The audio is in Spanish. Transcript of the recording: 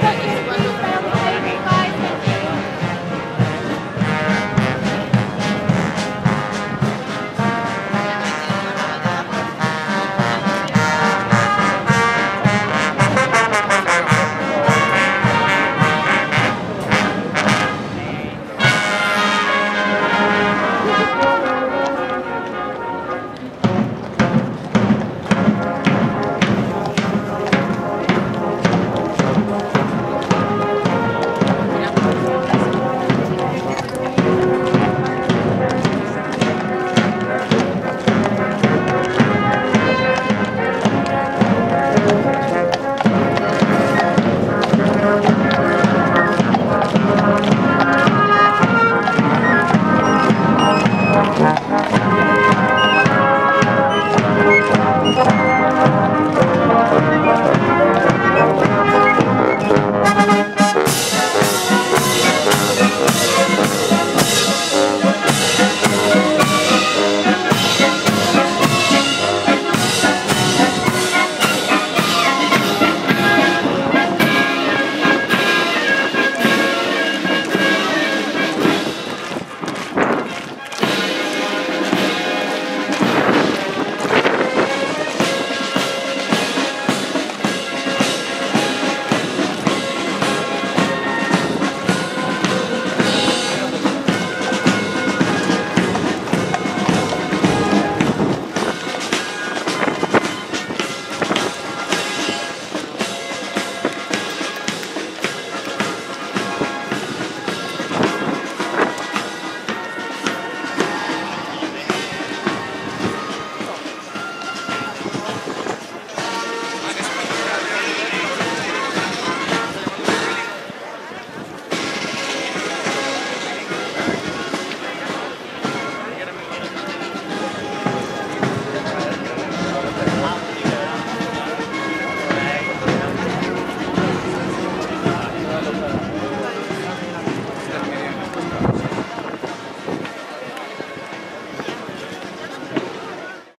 Gracias.